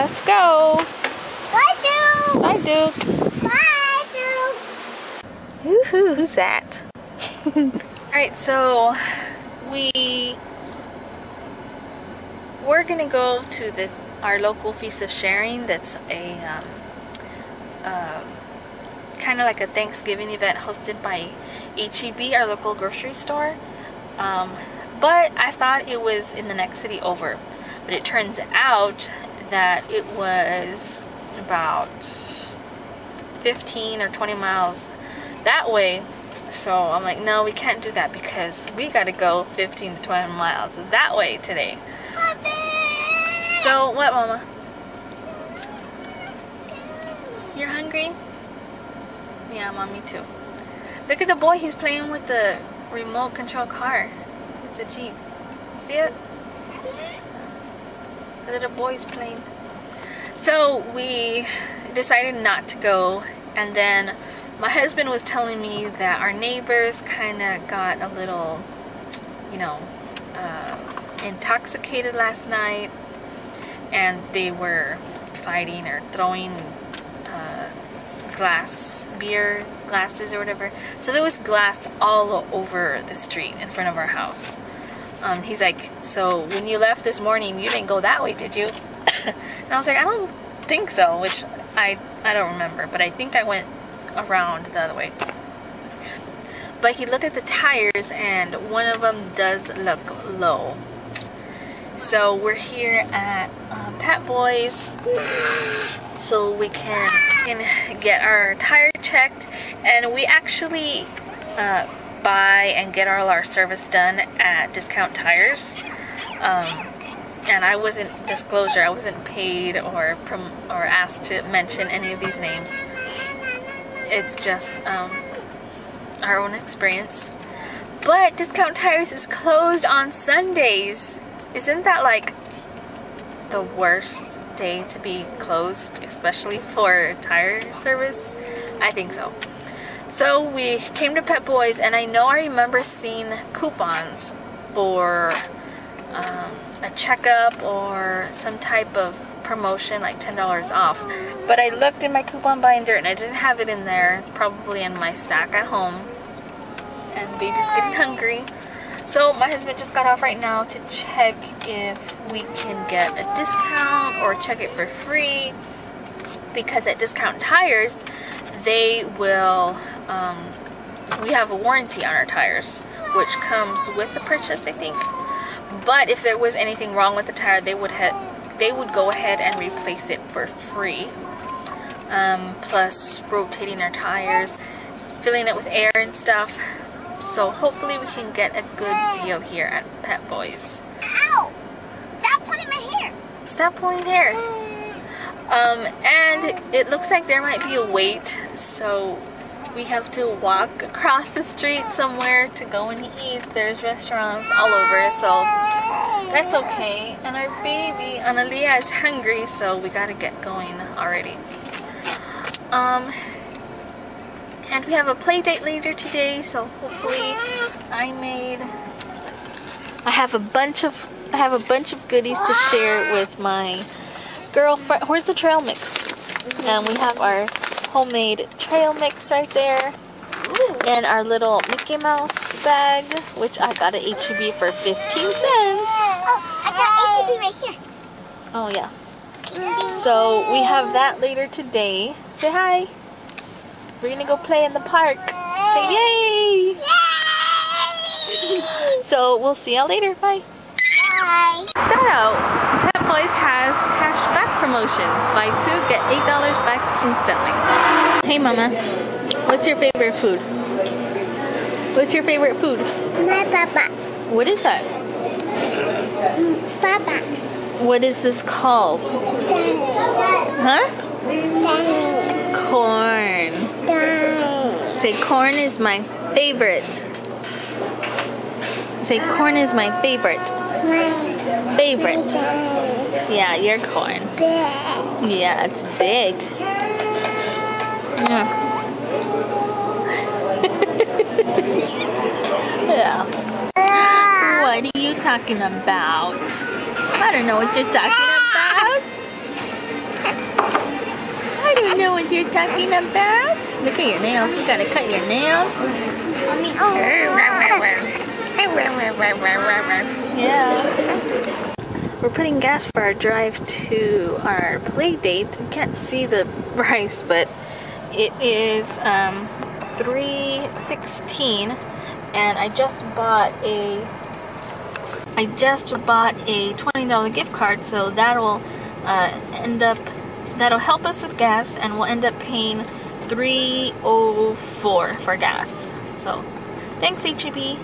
Let's go. Bye, Duke. Bye, Duke. Bye, Duke. Woohoo, who's that? Alright, so we we're gonna go to the our local feast of sharing that's a um, uh, kind of like a Thanksgiving event hosted by HEB, our local grocery store. Um, but I thought it was in the next city over. But it turns out that it was about 15 or 20 miles that way. So I'm like, no, we can't do that because we got to go 15 to 20 miles that way today. So, what, Mama? You're hungry? Yeah, mommy too. Look at the boy, he's playing with the remote control car. It's a Jeep. See it? Little boy's playing. So we decided not to go, and then my husband was telling me that our neighbors kind of got a little, you know, uh, intoxicated last night, and they were fighting or throwing uh, glass beer glasses or whatever. So there was glass all over the street in front of our house. Um, he's like, so when you left this morning, you didn't go that way, did you? and I was like, I don't think so, which I I don't remember, but I think I went around the other way. But he looked at the tires, and one of them does look low. So we're here at um, Pep Boys, so we can, can get our tire checked, and we actually uh, buy and get all our service done at Discount Tires. Um, and I wasn't disclosure. I wasn't paid or prom- or asked to mention any of these names. It's just um, our own experience. But Discount Tires is closed on Sundays. Isn't that like the worst day to be closed, especially for tire service? I think so. So we came to Pep Boys, and I know I remember seeing coupons for um, a checkup or some type of promotion, like $10 off. But I looked in my coupon binder and I didn't have it in there. It's probably in my stack at home. And baby's getting hungry. So my husband just got off right now to check if we can get a discount or check it for free. Because at Discount Tires, they will um, we have a warranty on our tires, which comes with the purchase, I think. But if there was anything wrong with the tire, they would have they would go ahead and replace it for free. Um, plus rotating our tires, filling it with air and stuff. So hopefully we can get a good deal here at Pep Boys. Ow! Stop pulling my hair. Stop pulling hair. Um, and it looks like there might be a wait, so we have to walk across the street somewhere to go and eat. There's restaurants all over, so that's okay. And our baby, Analia, is hungry, so we gotta get going already. Um, and we have a play date later today, so hopefully I made. I have a bunch of I have a bunch of goodies to share with my girlfriend. Where's the trail mix? And we have our homemade trail mix right there. And our little Mickey Mouse bag, which I got at HEB for 15 cents. Oh, I got HEB right here. Oh, yeah. So we have that later today. Say hi. We're gonna go play in the park. Say yay! Yay! So we'll see y'all later. Bye. Bye. that out. Pep Boys has cash back promotions. Buy two, get $8 back instantly. Hey mama, what's your favorite food? What's your favorite food? My papa. What is that? Papa. What is this called? Huh? Corn. Say corn is my favorite. Say corn is my favorite. Favorite. Yeah, your corn. Yeah, it's big. Yeah. yeah. What are you talking about? I don't know what you're talking about. I don't know what you're talking about? Look at your nails. You gotta cut your nails. Oh. Yeah. We're putting gas for our drive to our play date. You can't see the price, but it is um, 316 and I just bought a I just bought a $20 gift card so that'll uh, end up that'll help us with gas and we'll end up paying 304 for gas. So thanks HEB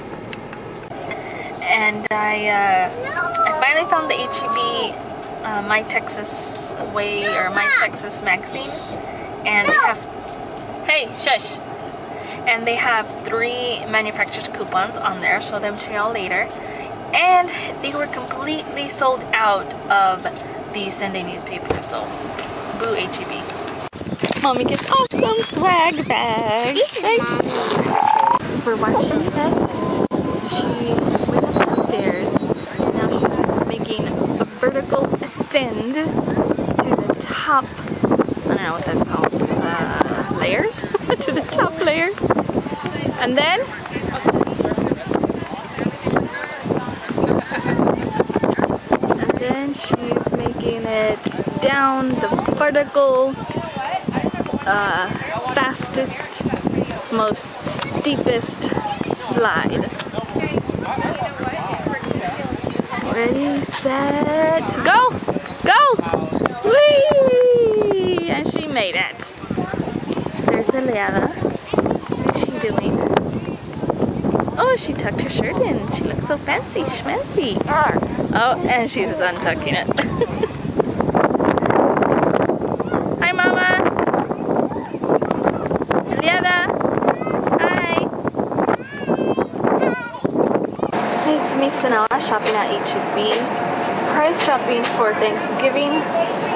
and I uh, I finally found the HEB uh, My Texas Way or My Texas magazine and they have hey shush. And they have three manufacturer's coupons on there show them to y'all later. And they were completely sold out of the Sunday newspaper so boo HEB mommy gives awesome swag bags This is mommy. for watching that she went up the stairs. And now she's making a vertical ascend to the top. I don't know what that's called to the top layer. And then and then she's making it down the vertical uh, fastest most steepest slide. Ready set go! Go! Whee! and she made it there's what is she doing? Oh she tucked her shirt in. She looks so fancy schmancy. Oh and she's untucking it. Hi mama. Eliana hi. Hey, it's me Sanaa shopping at HEB Price shopping for Thanksgiving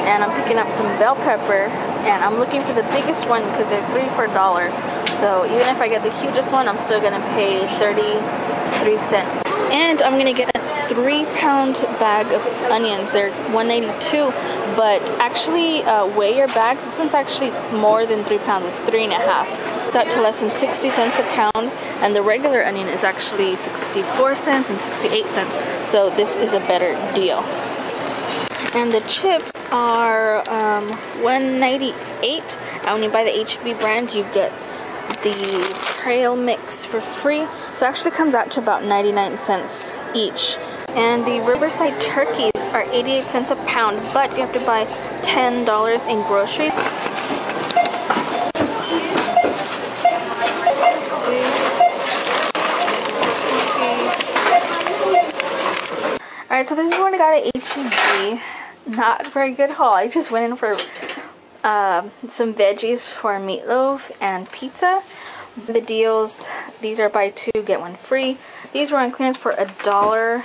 and I'm picking up some bell pepper and I'm looking for the biggest one because they're three for a dollar. So even if I get the hugest one I'm still gonna pay 33 cents. And I'm gonna get a three pound bag of onions. They're 182 but actually uh, weigh your bags. This one's actually more than three pounds. It's three and a half. It's out to less than 60 cents a pound and the regular onion is actually 64 cents and 68 cents. So this is a better deal and the chips are um, 198 and when you buy the HB brand you get the trail mix for free. So it actually comes out to about 99 cents each. And the Riverside turkeys are 88 cents a pound but you have to buy $10 in groceries. Alright, so this is what I got at HEB. Not very good haul. I just went in for um, some veggies for meatloaf and pizza. The deals, these are buy two, get one free. These were on clearance for a dollar.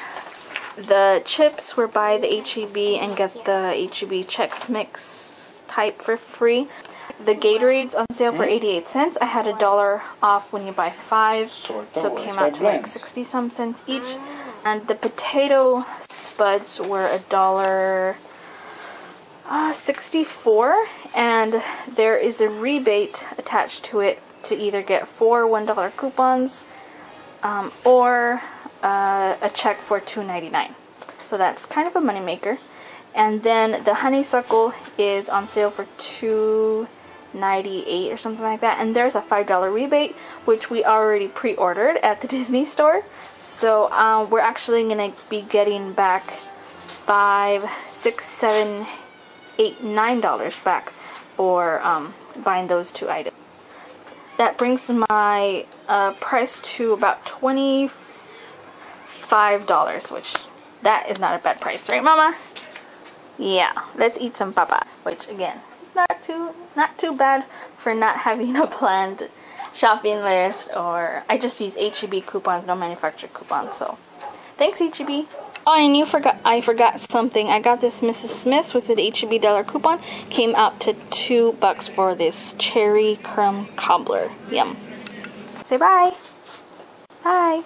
The chips were by the HEB and get the HEB Chex Mix type for free. The Gatorades on sale for 88 cents. I had a dollar off when you buy five, so it came out to like 60 some cents each. And the potato spuds were a dollar uh, 64 and there is a rebate attached to it to either get four $1 coupons um, or uh, a check for $2.99. So that's kind of a moneymaker. And then the honeysuckle is on sale for two ninety-eight or something like that. And there's a $5 rebate, which we already pre-ordered at the Disney store. So um, we're actually going to be getting back five, six, seven, eight, nine dollars back for um, buying those two items. That brings my uh, price to about twenty-five dollars, which that is not a bad price, right, Mama? Yeah, let's eat some papa. Which again, is not too not too bad for not having a planned shopping list, or I just use HEB coupons, no manufacturer coupons. So, thanks HEB. Oh, and you forgot, I forgot something. I got this Mrs. Smith's with an HEB dollar coupon. Came out to two bucks for this cherry crumb cobbler. Yum. Say bye. Bye.